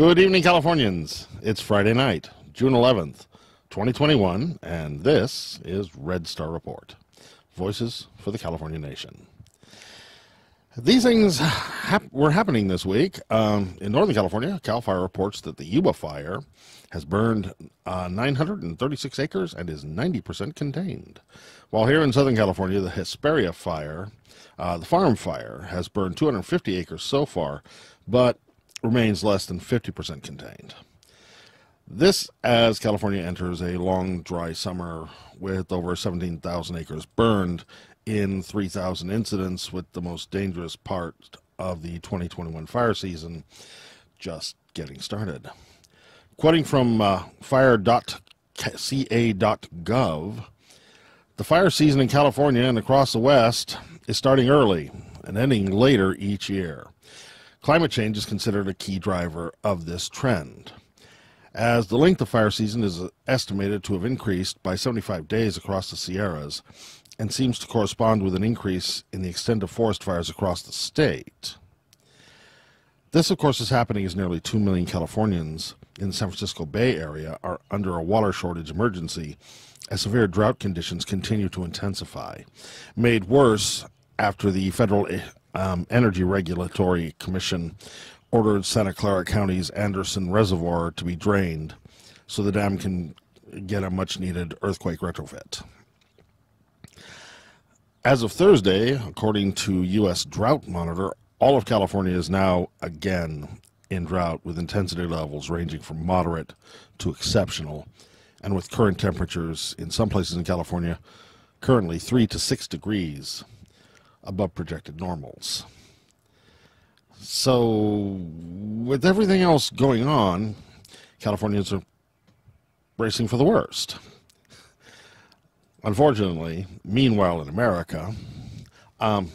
Good evening, Californians. It's Friday night, June 11th, 2021, and this is Red Star Report Voices for the California Nation. These things hap- were happening this week. Um, in Northern California, CAL FIRE reports that the Yuba fire has burned uh, 936 acres and is 90% contained. While here in Southern California, the Hesperia fire, uh, the farm fire, has burned 250 acres so far, but remains less than 50% contained. This as California enters a long, dry summer with over 17,000 acres burned in 3,000 incidents, with the most dangerous part of the 2021 fire season just getting started. Quoting from uh, fire.ca.gov, the fire season in California and across the West is starting early and ending later each year. Climate change is considered a key driver of this trend. As the length of fire season is estimated to have increased by 75 days across the Sierras and seems to correspond with an increase in the extent of forest fires across the state. This, of course, is happening as nearly 2 million Californians in the San Francisco Bay Area are under a water shortage emergency as severe drought conditions continue to intensify, made worse after the federal um, Energy Regulatory Commission ordered Santa Clara County's Anderson Reservoir to be drained so the dam can get a much needed earthquake retrofit. As of Thursday, according to U.S. Drought Monitor, all of California is now again in drought with intensity levels ranging from moderate to exceptional, and with current temperatures in some places in California currently 3 to 6 degrees above projected normals. So, with everything else going on, Californians are bracing for the worst. Unfortunately, meanwhile in America, um,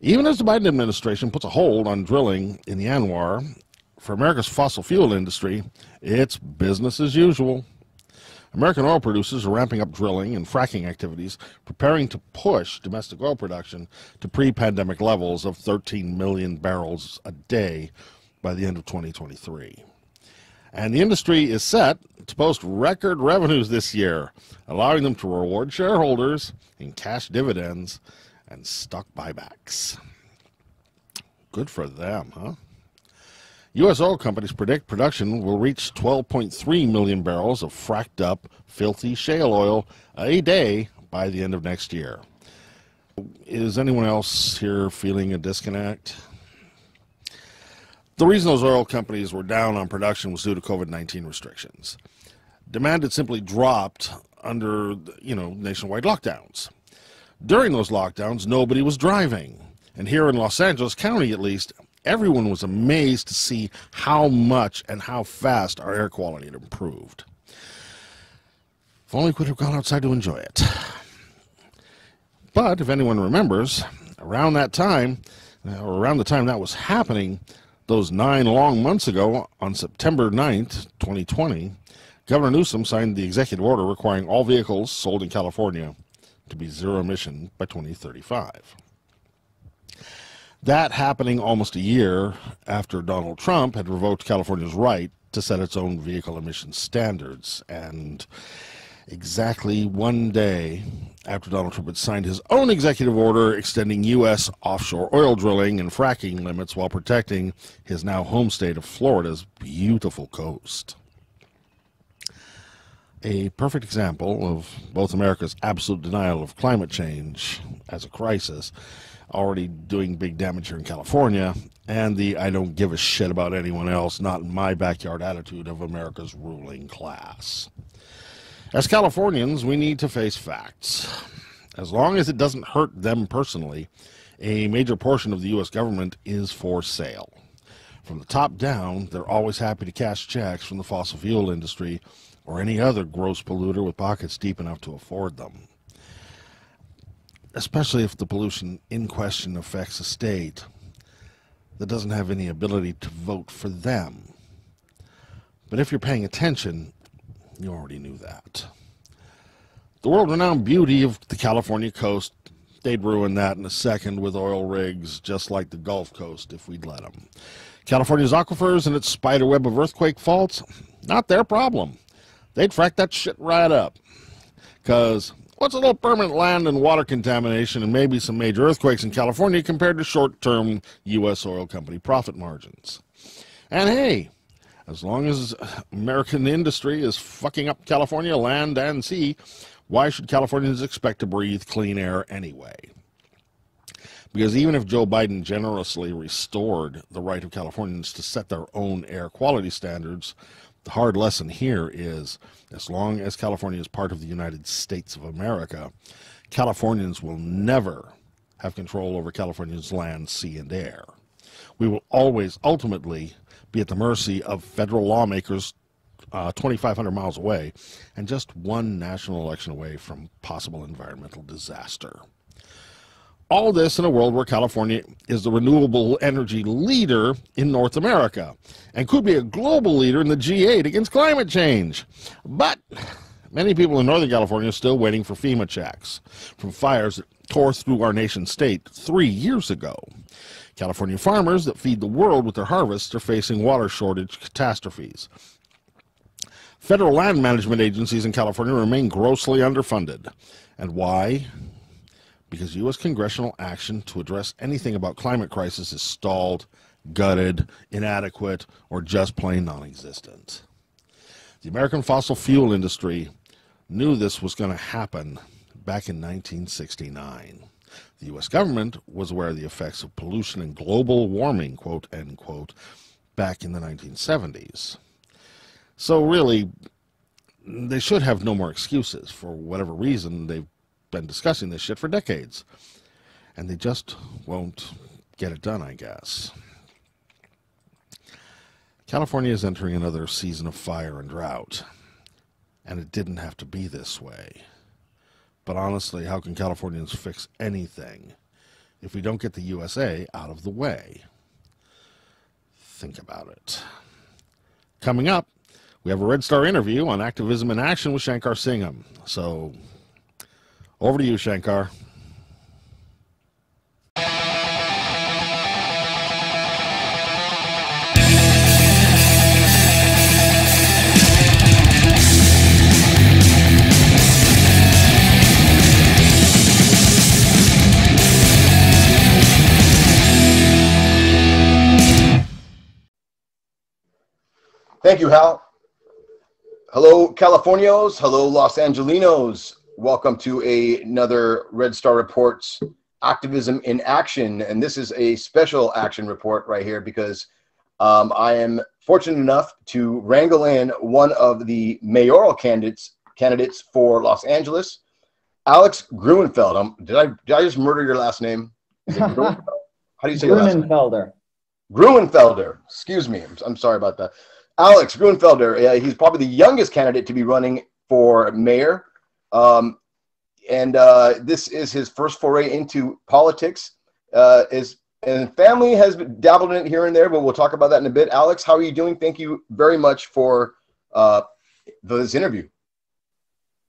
even as the Biden administration puts a hold on drilling in the ANWR, for America's fossil fuel industry, it's business as usual. American oil producers are ramping up drilling and fracking activities, preparing to push domestic oil production to pre pandemic levels of 13 million barrels a day by the end of 2023. And the industry is set to post record revenues this year, allowing them to reward shareholders in cash dividends and stock buybacks. Good for them, huh? U.S. oil companies predict production will reach 12.3 million barrels of fracked up, filthy shale oil a day by the end of next year. Is anyone else here feeling a disconnect? The reason those oil companies were down on production was due to COVID 19 restrictions. Demand had simply dropped under, you know, nationwide lockdowns. During those lockdowns, nobody was driving. And here in Los Angeles County, at least, everyone was amazed to see how much and how fast our air quality had improved. If only we could have gone outside to enjoy it. But if anyone remembers, around that time, or around the time that was happening, those nine long months ago, on September 9th, 2020, Governor Newsom signed the executive order requiring all vehicles sold in California to be zero emission by 2035. That happening almost a year after Donald Trump had revoked California's right to set its own vehicle emission standards. And exactly one day after Donald Trump had signed his own executive order extending U.S. offshore oil drilling and fracking limits while protecting his now home state of Florida's beautiful coast. A perfect example of both America's absolute denial of climate change as a crisis already doing big damage here in California, and the I don't give a shit about anyone else, not in my backyard attitude of America's ruling class. As Californians, we need to face facts. As long as it doesn't hurt them personally, a major portion of the U.S. government is for sale. From the top down, they're always happy to cash checks from the fossil fuel industry or any other gross polluter with pockets deep enough to afford them. Especially if the pollution in question affects a state that doesn't have any ability to vote for them. But if you're paying attention, you already knew that. The world renowned beauty of the California coast, they'd ruin that in a second with oil rigs, just like the Gulf Coast if we'd let them. California's aquifers and its spider web of earthquake faults, not their problem. They'd frack that shit right up. Because what's a little permanent land and water contamination and maybe some major earthquakes in California compared to short term U.S. oil company profit margins? And hey, as long as American industry is fucking up California land and sea, why should Californians expect to breathe clean air anyway? Because even if Joe Biden generously restored the right of Californians to set their own air quality standards, the hard lesson here is as long as California is part of the United States of America, Californians will never have control over California's land, sea, and air. We will always ultimately be at the mercy of federal lawmakers uh, 2,500 miles away and just one national election away from possible environmental disaster. All this in a world where California is the renewable energy leader in North America and could be a global leader in the G8 against climate change. But many people in Northern California are still waiting for FEMA checks from fires that tore through our nation state three years ago. California farmers that feed the world with their harvests are facing water shortage catastrophes. Federal land management agencies in California remain grossly underfunded. And why? Because U.S. congressional action to address anything about climate crisis is stalled, gutted, inadequate, or just plain non existent. The American fossil fuel industry knew this was going to happen back in 1969. The U.S. government was aware of the effects of pollution and global warming, quote, end quote, back in the 1970s. So, really, they should have no more excuses. For whatever reason, they've been discussing this shit for decades. And they just won't get it done, I guess. California is entering another season of fire and drought. And it didn't have to be this way. But honestly, how can Californians fix anything if we don't get the USA out of the way? Think about it. Coming up, we have a Red Star interview on activism in action with Shankar Singham. So, over to you, Shankar. Thank you, Hal. Hello, Californios. Hello, Los Angelinos. Welcome to a, another Red Star Reports Activism in Action. And this is a special action report right here because um, I am fortunate enough to wrangle in one of the mayoral candidates candidates for Los Angeles, Alex Gruenfeld. Um, did I did I just murder your last name? How do you say Gruenenfelder. Gruenenfelder. Excuse me. I'm, I'm sorry about that. Alex Gruenenfelder, uh, he's probably the youngest candidate to be running for mayor. Um, and uh, this is his first foray into politics. Uh, and family has dabbled in it here and there, but we'll talk about that in a bit. Alex, how are you doing? Thank you very much for uh, this interview.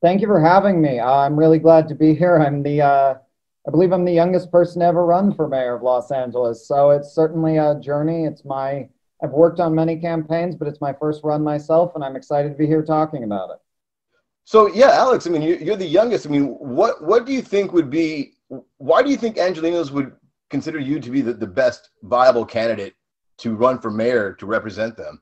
Thank you for having me. I'm really glad to be here. I'm the, uh, I believe I'm the youngest person ever run for mayor of Los Angeles. So it's certainly a journey. It's my I've worked on many campaigns, but it's my first run myself, and I'm excited to be here talking about it. So yeah, Alex, I mean, you're the youngest. I mean, what what do you think would be? Why do you think Angelinos would consider you to be the, the best viable candidate to run for mayor to represent them?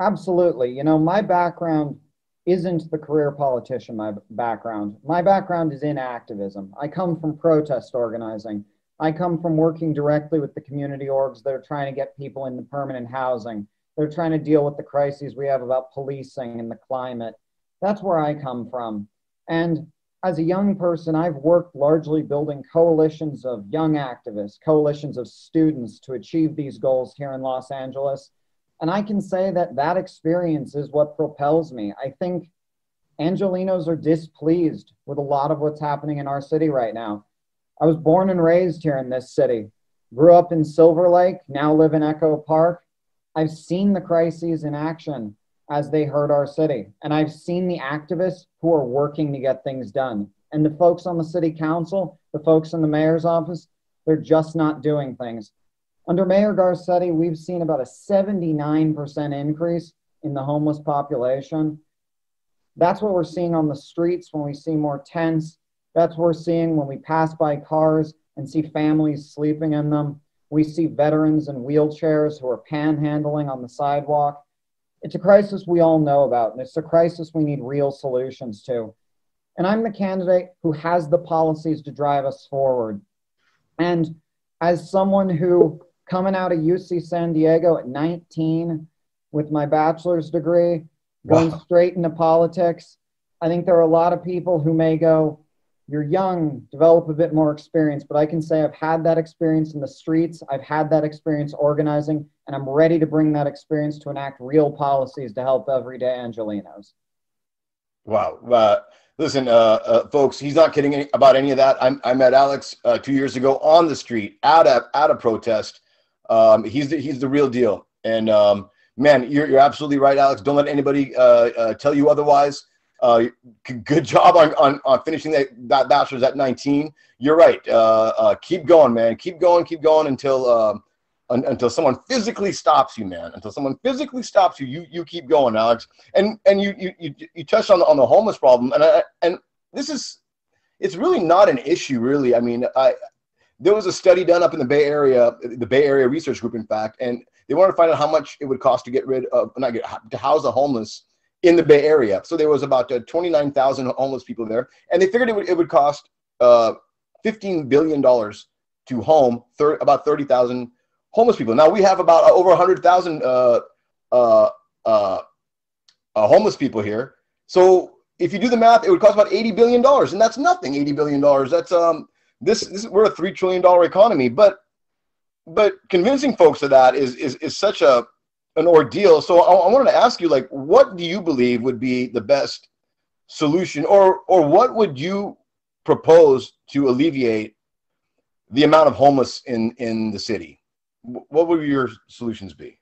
Absolutely. You know, my background isn't the career politician. My background, my background is in activism. I come from protest organizing. I come from working directly with the community orgs that are trying to get people into permanent housing. They're trying to deal with the crises we have about policing and the climate. That's where I come from. And as a young person, I've worked largely building coalitions of young activists, coalitions of students to achieve these goals here in Los Angeles. And I can say that that experience is what propels me. I think Angelinos are displeased with a lot of what's happening in our city right now. I was born and raised here in this city, grew up in Silver Lake, now live in Echo Park. I've seen the crises in action as they hurt our city. And I've seen the activists who are working to get things done. And the folks on the city council, the folks in the mayor's office, they're just not doing things. Under Mayor Garcetti, we've seen about a 79% increase in the homeless population. That's what we're seeing on the streets when we see more tents. That's what we're seeing when we pass by cars and see families sleeping in them. We see veterans in wheelchairs who are panhandling on the sidewalk. It's a crisis we all know about, and it's a crisis we need real solutions to. And I'm the candidate who has the policies to drive us forward. And as someone who, coming out of UC San Diego at 19 with my bachelor's degree, going straight into politics, I think there are a lot of people who may go, you're young, develop a bit more experience. But I can say I've had that experience in the streets, I've had that experience organizing, and I'm ready to bring that experience to enact real policies to help everyday Angelinos. Wow. Uh, listen, uh, uh, folks, he's not kidding any, about any of that. I'm, I met Alex uh, two years ago on the street at a, at a protest. Um, he's, the, he's the real deal. And um, man, you're, you're absolutely right, Alex. Don't let anybody uh, uh, tell you otherwise. Uh, good job on, on, on finishing that, that bachelor's at 19. You're right. Uh, uh, keep going, man. Keep going, keep going until uh, un, until someone physically stops you, man. Until someone physically stops you, you you keep going, Alex. And and you you you, you touched on the, on the homeless problem, and I, and this is it's really not an issue, really. I mean, I there was a study done up in the Bay Area, the Bay Area Research Group, in fact, and they wanted to find out how much it would cost to get rid of, not get to house the homeless in the Bay Area. So there was about uh, 29,000 homeless people there, and they figured it would, it would cost uh, 15 billion dollars to home thir- about 30,000 homeless people. Now we have about uh, over 100,000 uh, uh, uh, homeless people here. So if you do the math, it would cost about 80 billion dollars, and that's nothing. 80 billion dollars. That's um this, this we're a three trillion dollar economy, but but convincing folks of that is is is such a an ordeal. So I, I wanted to ask you, like, what do you believe would be the best solution, or or what would you propose to alleviate the amount of homeless in in the city? What would your solutions be?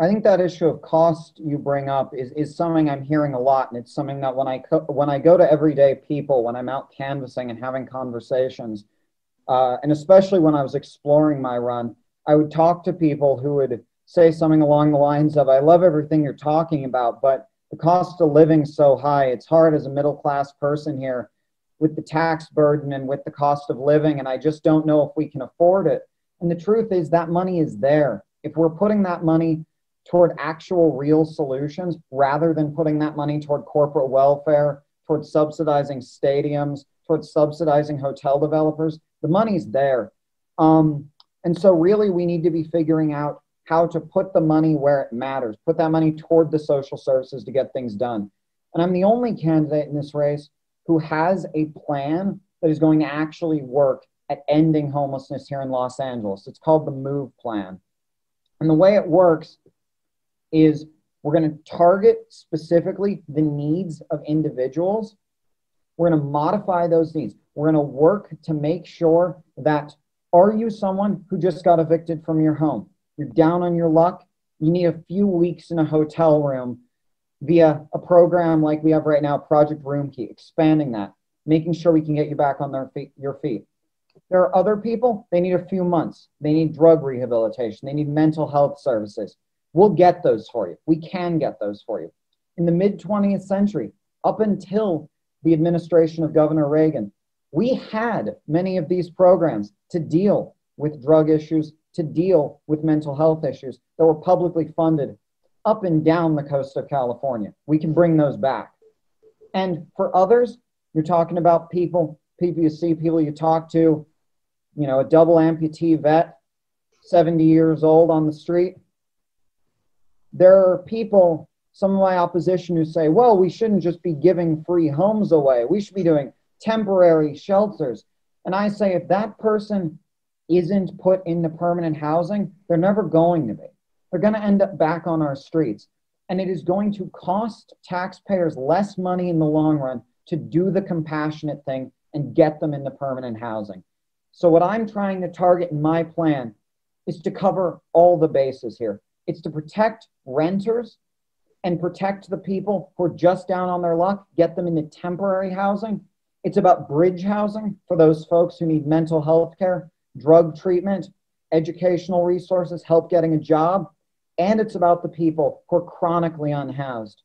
I think that issue of cost you bring up is, is something I'm hearing a lot, and it's something that when I co- when I go to everyday people, when I'm out canvassing and having conversations, uh, and especially when I was exploring my run, I would talk to people who would say something along the lines of, I love everything you're talking about, but the cost of living so high. It's hard as a middle class person here with the tax burden and with the cost of living, and I just don't know if we can afford it. And the truth is that money is there. If we're putting that money toward actual real solutions rather than putting that money toward corporate welfare, toward subsidizing stadiums, toward subsidizing hotel developers, the money's there. Um, and so, really, we need to be figuring out how to put the money where it matters, put that money toward the social services to get things done. And I'm the only candidate in this race who has a plan that is going to actually work at ending homelessness here in Los Angeles. It's called the MOVE Plan. And the way it works is we're going to target specifically the needs of individuals. We're going to modify those needs. We're going to work to make sure that are you someone who just got evicted from your home? You're down on your luck, you need a few weeks in a hotel room via a program like we have right now, Project Roomkey, expanding that, making sure we can get you back on their feet, your feet. There are other people, they need a few months. They need drug rehabilitation, they need mental health services. We'll get those for you. We can get those for you. In the mid 20th century, up until the administration of Governor Reagan, we had many of these programs to deal with drug issues, to deal with mental health issues that were publicly funded up and down the coast of California. We can bring those back. And for others, you're talking about people, people you see, people you talk to, you know, a double amputee vet, 70 years old on the street. There are people some of my opposition who say, well, we shouldn't just be giving free homes away. We should be doing temporary shelters. And I say, if that person isn't put into permanent housing, they're never going to be. They're going to end up back on our streets. And it is going to cost taxpayers less money in the long run to do the compassionate thing and get them into permanent housing. So, what I'm trying to target in my plan is to cover all the bases here. It's to protect renters and protect the people who are just down on their luck, get them into temporary housing. It's about bridge housing for those folks who need mental health care, drug treatment, educational resources, help getting a job. And it's about the people who are chronically unhoused,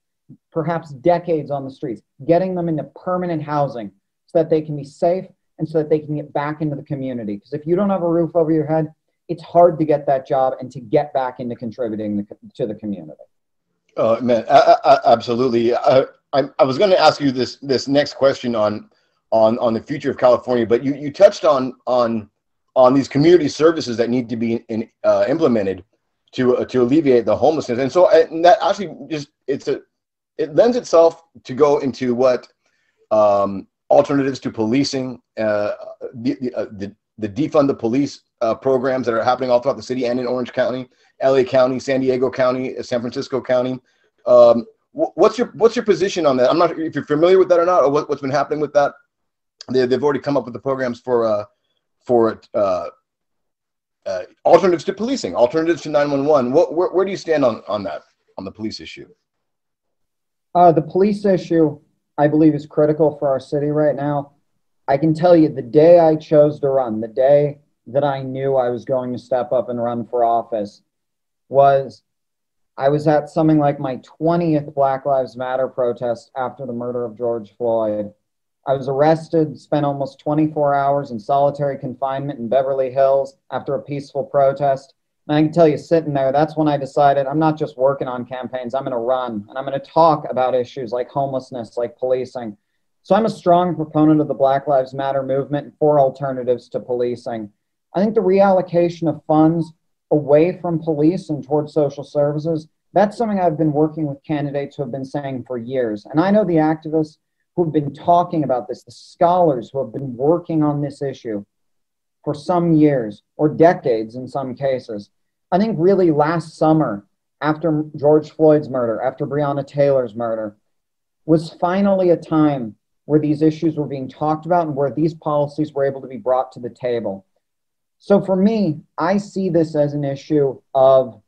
perhaps decades on the streets, getting them into permanent housing so that they can be safe and so that they can get back into the community. Because if you don't have a roof over your head, it's hard to get that job and to get back into contributing to the community. Oh man, I, I, absolutely. I, I, was going to ask you this this next question on on on the future of California, but you you touched on on on these community services that need to be in, uh, implemented to uh, to alleviate the homelessness, and so and that actually just it's a it lends itself to go into what um, alternatives to policing, uh, the, the, uh, the, defund the police uh, programs that are happening all throughout the city and in Orange County, LA County, San Diego County, uh, San Francisco County. Um, what's your what's your position on that? I'm not if you're familiar with that or not, or what, has been happening with that. They, they've already come up with the programs for uh, for uh, uh, alternatives to policing, alternatives to 911. What where, where do you stand on on that on the police issue? Uh, the police issue, I believe, is critical for our city right now. I can tell you the day I chose to run, the day that I knew I was going to step up and run for office was I was at something like my 20th Black Lives Matter protest after the murder of George Floyd. I was arrested, spent almost 24 hours in solitary confinement in Beverly Hills after a peaceful protest. And I can tell you, sitting there, that's when I decided I'm not just working on campaigns, I'm going to run and I'm going to talk about issues like homelessness, like policing. So I'm a strong proponent of the Black Lives Matter movement and for alternatives to policing. I think the reallocation of funds away from police and towards social services, that's something I've been working with candidates who have been saying for years. And I know the activists who have been talking about this, the scholars who have been working on this issue for some years or decades in some cases. I think really last summer, after George Floyd's murder, after Breonna Taylor's murder, was finally a time where these issues were being talked about and where these policies were able to be brought to the table. So for me, I see this as an issue of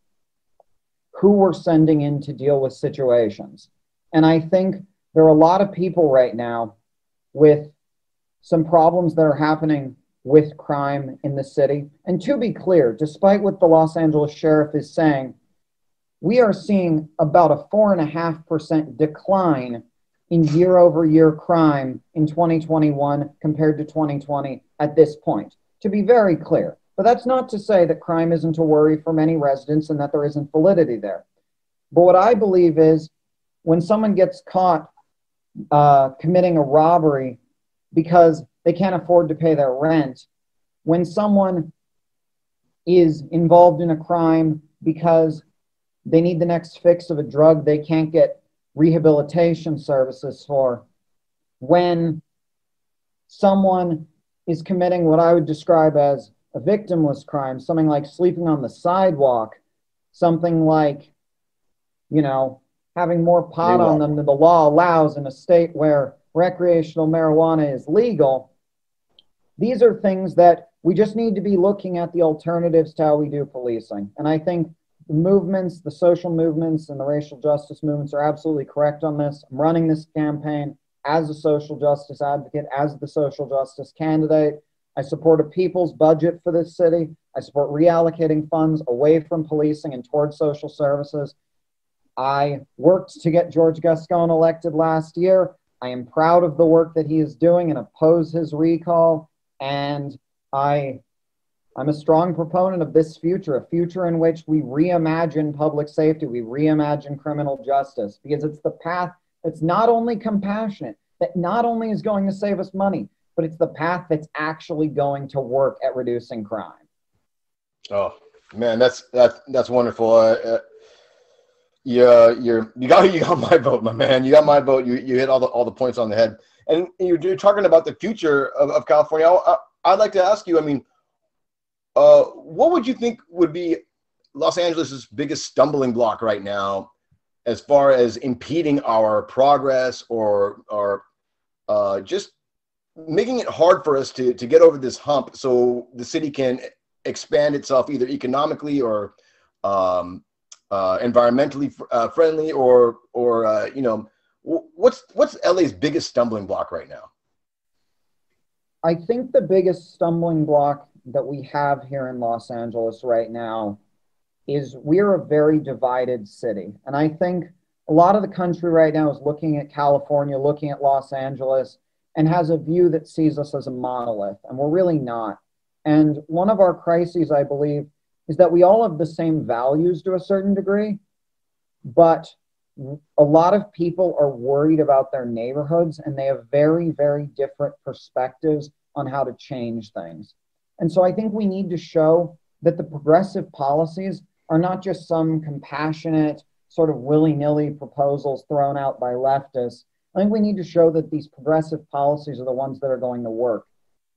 who we're sending in to deal with situations. And I think there are a lot of people right now with some problems that are happening with crime in the city. And to be clear, despite what the Los Angeles sheriff is saying, we are seeing about a 4.5% decline in year over year crime in 2021 compared to 2020 at this point to be very clear. But that's not to say that crime isn't a worry for many residents and that there isn't validity there. But what I believe is when someone gets caught uh, committing a robbery because they can't afford to pay their rent, when someone is involved in a crime because they need the next fix of a drug they can't get rehabilitation services for, when someone is committing what I would describe as a victimless crime, something like sleeping on the sidewalk, something like, you know, having more pot on them than the law allows in a state where recreational marijuana is legal. These are things that we just need to be looking at the alternatives to how we do policing. And I think the movements, the social movements, and the racial justice movements are absolutely correct on this. I'm running this campaign as a social justice advocate, as the social justice candidate. I support a people's budget for this city. I support reallocating funds away from policing and towards social services. I worked to get George Gascon elected last year. I am proud of the work that he is doing and oppose his recall. And I, I'm a strong proponent of this future, a future in which we reimagine public safety, we reimagine criminal justice, because it's the path that's not only compassionate, that not only is going to save us money, but it's the path that's actually going to work at reducing crime. Oh man, that's that's that's wonderful. Uh, uh, yeah, you're you got you got my vote, my man. You got my vote. You you hit all the all the points on the head. And you're, you're talking about the future of, of California. I, I'd like to ask you. I mean, uh, what would you think would be Los Angeles's biggest stumbling block right now, as far as impeding our progress or or uh, just making it hard for us to to get over this hump, so the city can expand itself either economically or um, uh, environmentally uh, friendly, or or uh, you know, what's what's LA's biggest stumbling block right now? I think the biggest stumbling block that we have here in Los Angeles right now is we're a very divided city, and I think a lot of the country right now is looking at California, looking at Los Angeles, and has a view that sees us as a monolith, and we're really not. And one of our crises, I believe, is that we all have the same values to a certain degree, but a lot of people are worried about their neighborhoods and they have very, very different perspectives on how to change things. And so I think we need to show that the progressive policies are not just some compassionate, sort of willy nilly proposals thrown out by leftists. I think we need to show that these progressive policies are the ones that are going to work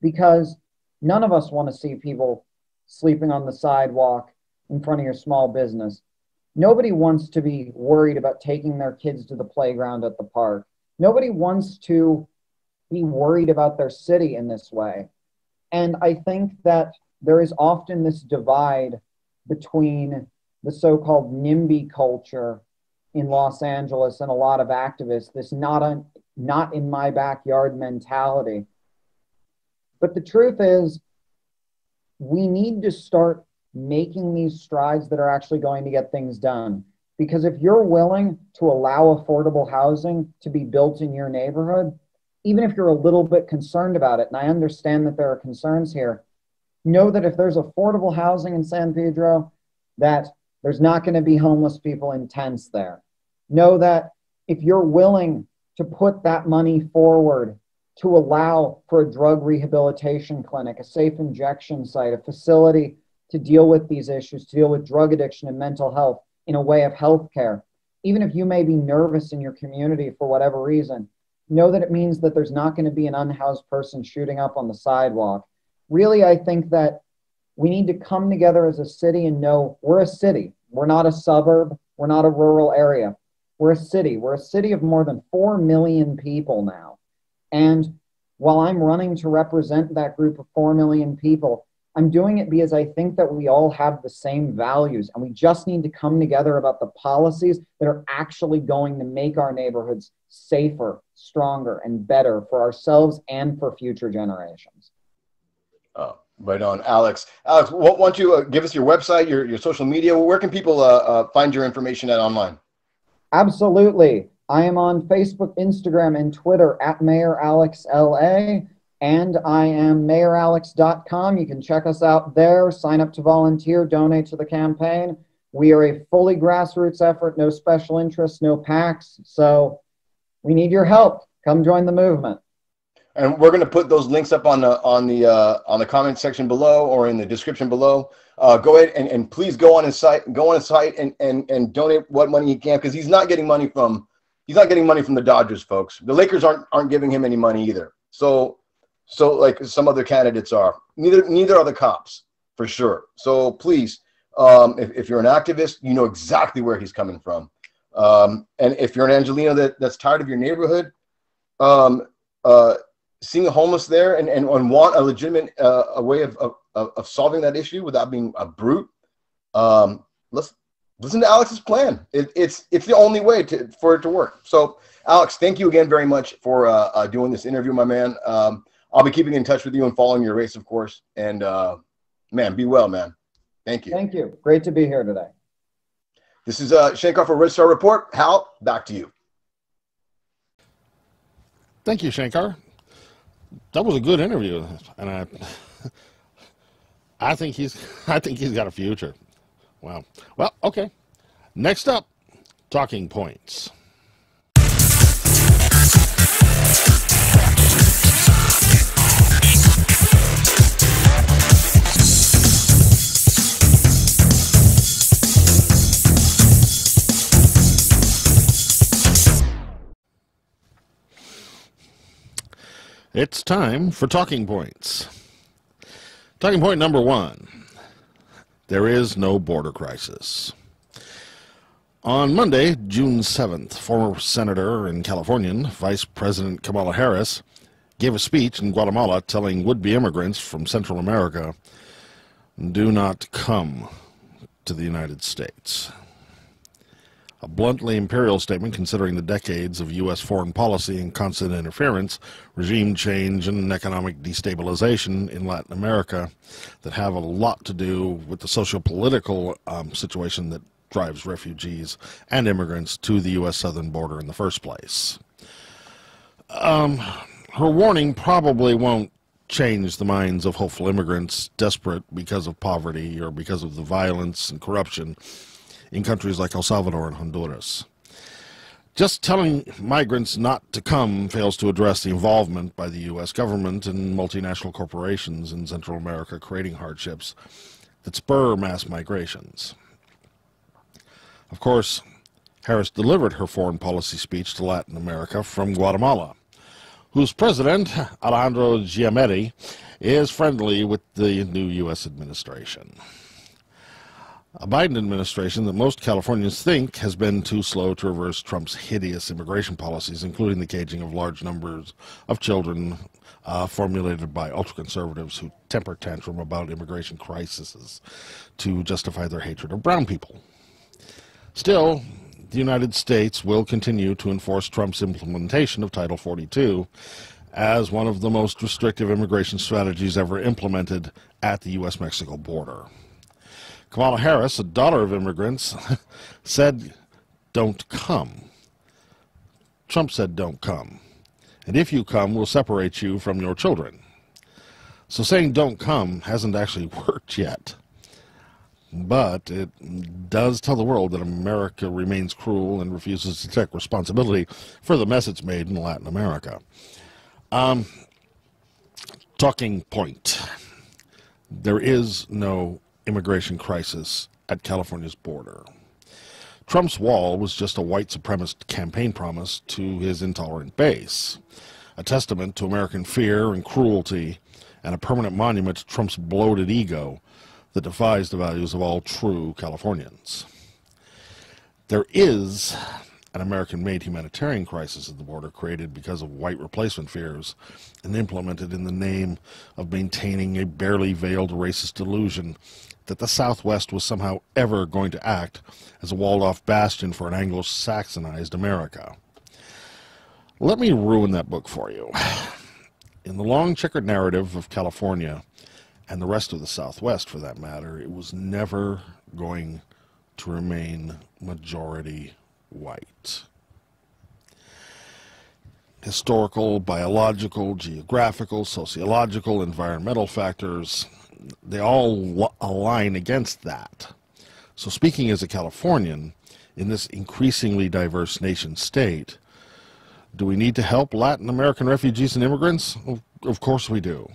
because none of us want to see people sleeping on the sidewalk in front of your small business. Nobody wants to be worried about taking their kids to the playground at the park. Nobody wants to be worried about their city in this way. And I think that there is often this divide between the so called NIMBY culture in Los Angeles and a lot of activists, this not, a, not in my backyard mentality. But the truth is, we need to start making these strides that are actually going to get things done. Because if you're willing to allow affordable housing to be built in your neighborhood, even if you're a little bit concerned about it, and I understand that there are concerns here, know that if there's affordable housing in San Pedro, that there's not going to be homeless people in tents there. Know that if you're willing to put that money forward to allow for a drug rehabilitation clinic, a safe injection site, a facility to deal with these issues, to deal with drug addiction and mental health in a way of healthcare. Even if you may be nervous in your community for whatever reason, know that it means that there's not going to be an unhoused person shooting up on the sidewalk. Really, I think that we need to come together as a city and know we're a city. We're not a suburb. We're not a rural area. We're a city. We're a city of more than 4 million people now. And while I'm running to represent that group of 4 million people, I'm doing it because I think that we all have the same values and we just need to come together about the policies that are actually going to make our neighborhoods safer, stronger, and better for ourselves and for future generations. Oh, right on. Alex, Alex, why don't you uh, give us your website, your, your social media? Where can people uh, uh, find your information at online? Absolutely. I am on Facebook, Instagram, and Twitter at Mayor Alex LA, and I am mayoralex.com. You can check us out there, sign up to volunteer, donate to the campaign. We are a fully grassroots effort, no special interests, no PACs. So we need your help. Come join the movement. And we're going to put those links up on the on the uh, on the comment section below or in the description below. Uh, go ahead and, and please go on his site, go on his site and, and, and donate what money you can because he's not getting money from he's not getting money from the Dodgers, folks. The Lakers aren't aren't giving him any money either. So so like some other candidates are. Neither neither are the cops for sure. So please, um, if, if you're an activist, you know exactly where he's coming from. Um, and if you're an Angelino that, that's tired of your neighborhood, um, uh, seeing the homeless there and, and, and want a legitimate uh, a way of, of, of solving that issue without being a brute, um, let's listen to Alex's plan. It, it's it's the only way to for it to work. So, Alex, thank you again very much for uh, uh, doing this interview, my man. Um, I'll be keeping in touch with you and following your race, of course. And uh, man, be well, man. Thank you. Thank you. Great to be here today. This is uh, Shankar for Red Star Report. Hal, back to you. Thank you, Shankar. That was a good interview, and I, I think he's, I think he's got a future. Wow. Well, okay. Next up, talking points. It's time for talking points. Talking point number one there is no border crisis. On Monday, June 7th, former Senator and Californian Vice President Kamala Harris gave a speech in Guatemala telling would be immigrants from Central America do not come to the United States a bluntly imperial statement considering the decades of U.S. foreign policy and constant interference, regime change, and economic destabilization in Latin America that have a lot to do with the socio-political um, situation that drives refugees and immigrants to the U.S. southern border in the first place. Um, her warning probably won't change the minds of hopeful immigrants desperate because of poverty or because of the violence and corruption in countries like El Salvador and Honduras. Just telling migrants not to come fails to address the involvement by the U.S. government and multinational corporations in Central America creating hardships that spur mass migrations. Of course, Harris delivered her foreign policy speech to Latin America from Guatemala, whose president, Alejandro Giammattei, is friendly with the new U.S. administration a Biden administration that most Californians think has been too slow to reverse Trump's hideous immigration policies, including the caging of large numbers of children uh, formulated by ultra-conservatives who temper tantrum about immigration crises to justify their hatred of brown people. Still, the United States will continue to enforce Trump's implementation of Title 42 as one of the most restrictive immigration strategies ever implemented at the U.S.-Mexico border. Kamala Harris, a daughter of immigrants, said, don't come. Trump said, don't come. And if you come, we'll separate you from your children. So saying don't come hasn't actually worked yet. But it does tell the world that America remains cruel and refuses to take responsibility for the mess it's made in Latin America. Um, talking point. There is no immigration crisis at California's border. Trump's wall was just a white supremacist campaign promise to his intolerant base, a testament to American fear and cruelty, and a permanent monument to Trump's bloated ego that defies the values of all true Californians. There is an American-made humanitarian crisis at the border created because of white replacement fears and implemented in the name of maintaining a barely veiled racist delusion that the Southwest was somehow ever going to act as a walled-off bastion for an Anglo-Saxonized America. Let me ruin that book for you. In the long checkered narrative of California, and the rest of the Southwest for that matter, it was never going to remain majority white. Historical, biological, geographical, sociological, environmental factors they all align against that. So speaking as a Californian, in this increasingly diverse nation state, do we need to help Latin American refugees and immigrants? Of course we do.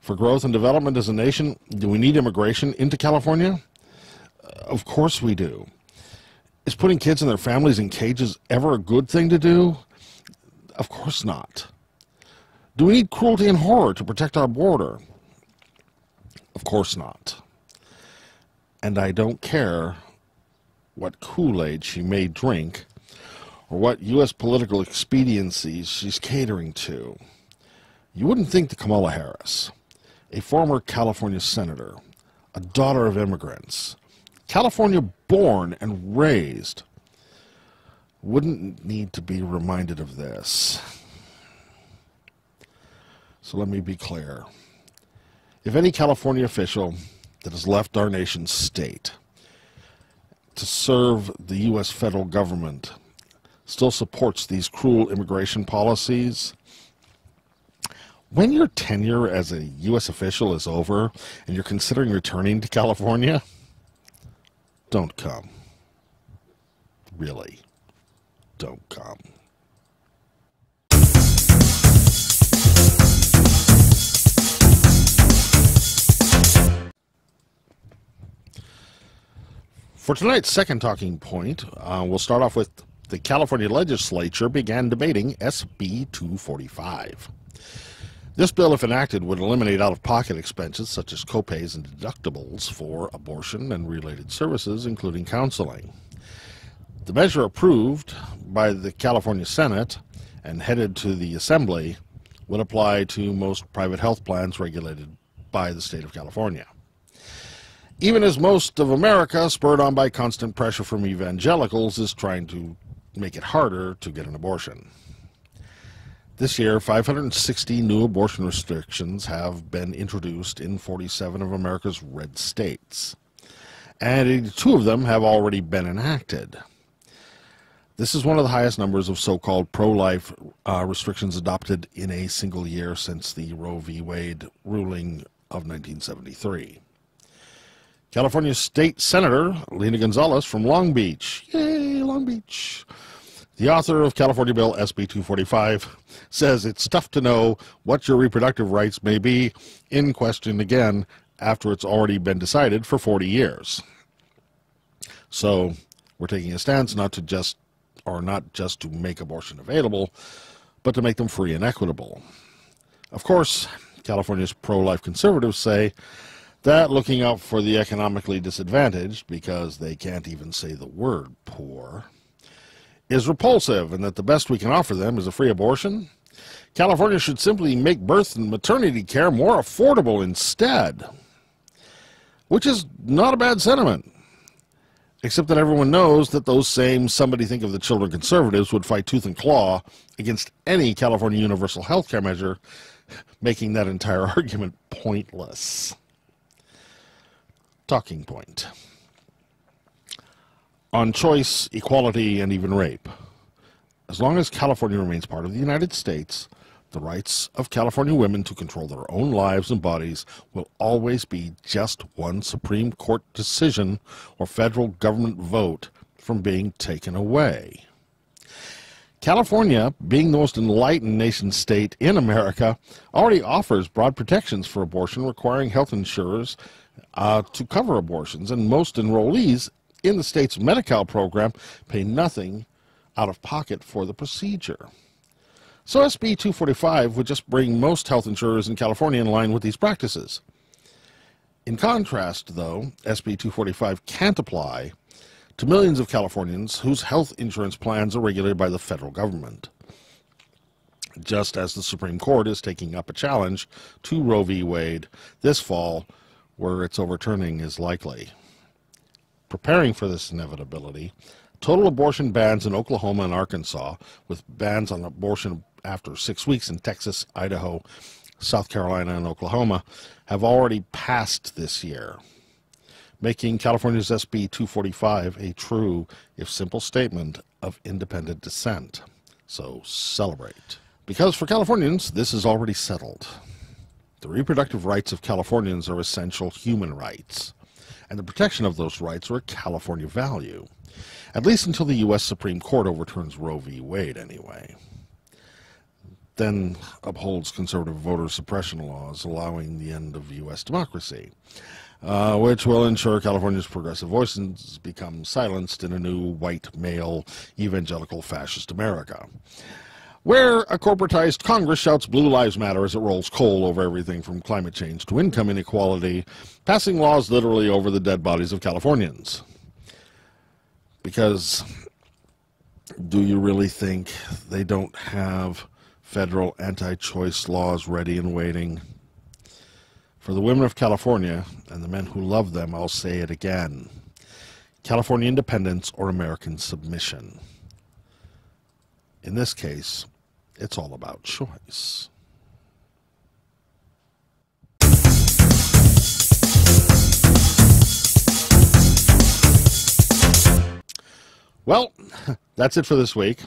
For growth and development as a nation, do we need immigration into California? Of course we do. Is putting kids and their families in cages ever a good thing to do? Of course not. Do we need cruelty and horror to protect our border? Of course not. And I don't care what Kool-Aid she may drink or what U.S. political expediencies she's catering to. You wouldn't think that Kamala Harris, a former California senator, a daughter of immigrants, California born and raised, wouldn't need to be reminded of this. So let me be clear. If any California official that has left our nation's state to serve the U.S. federal government still supports these cruel immigration policies, when your tenure as a U.S. official is over and you're considering returning to California, don't come. Really, don't come. For tonight's second talking point, uh, we'll start off with the California legislature began debating SB 245. This bill, if enacted, would eliminate out of pocket expenses such as copays and deductibles for abortion and related services, including counseling. The measure approved by the California Senate and headed to the Assembly would apply to most private health plans regulated by the state of California. Even as most of America, spurred on by constant pressure from evangelicals, is trying to make it harder to get an abortion. This year, 560 new abortion restrictions have been introduced in 47 of America's red states, and 82 of them have already been enacted. This is one of the highest numbers of so called pro life uh, restrictions adopted in a single year since the Roe v. Wade ruling of 1973. California State Senator Lena Gonzalez from Long Beach, yay, Long Beach, the author of California Bill SB 245 says it's tough to know what your reproductive rights may be in question again after it's already been decided for 40 years. So we're taking a stance not to just, or not just to make abortion available, but to make them free and equitable. Of course, California's pro life conservatives say that looking out for the economically disadvantaged, because they can't even say the word poor, is repulsive and that the best we can offer them is a free abortion, California should simply make birth and maternity care more affordable instead. Which is not a bad sentiment. Except that everyone knows that those same somebody think of the children conservatives would fight tooth and claw against any California universal health care measure, making that entire argument pointless. Talking point on choice, equality, and even rape. As long as California remains part of the United States, the rights of California women to control their own lives and bodies will always be just one Supreme Court decision or federal government vote from being taken away. California, being the most enlightened nation state in America, already offers broad protections for abortion, requiring health insurers uh, to cover abortions, and most enrollees in the state's Medi-Cal program pay nothing out of pocket for the procedure. So SB 245 would just bring most health insurers in California in line with these practices. In contrast, though, SB 245 can't apply to millions of Californians whose health insurance plans are regulated by the federal government. Just as the Supreme Court is taking up a challenge to Roe v. Wade this fall, where its overturning is likely preparing for this inevitability, total abortion bans in Oklahoma and Arkansas, with bans on abortion after six weeks in Texas, Idaho, South Carolina, and Oklahoma, have already passed this year, making California's SB 245 a true, if simple, statement of independent dissent. So celebrate. Because for Californians, this is already settled. The reproductive rights of Californians are essential human rights and the protection of those rights are a California value, at least until the U.S. Supreme Court overturns Roe v. Wade, anyway. Then upholds conservative voter suppression laws allowing the end of U.S. democracy, uh, which will ensure California's progressive voices become silenced in a new white male evangelical fascist America where a corporatized Congress shouts Blue Lives Matter as it rolls coal over everything from climate change to income inequality, passing laws literally over the dead bodies of Californians. Because do you really think they don't have federal anti choice laws ready and waiting? For the women of California and the men who love them, I'll say it again California independence or American submission. In this case, it's all about choice. Well, that's it for this week.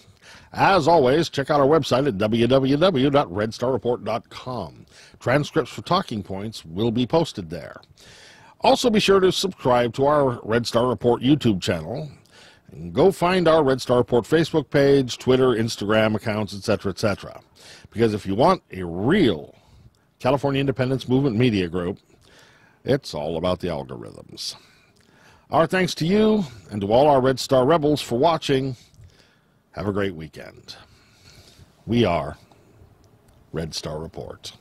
As always, check out our website at www.redstarreport.com. Transcripts for talking points will be posted there. Also, be sure to subscribe to our Red Star Report YouTube channel and go find our Red Star Report Facebook page, Twitter, Instagram accounts, etc., etc. Because if you want a real California Independence Movement media group, it's all about the algorithms. Our thanks to you and to all our Red Star Rebels for watching. Have a great weekend. We are Red Star Report.